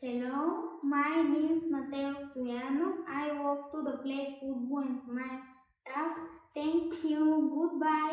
Hello, my name is Mateo Stoyanov. I love to play football in my Thank you. Goodbye.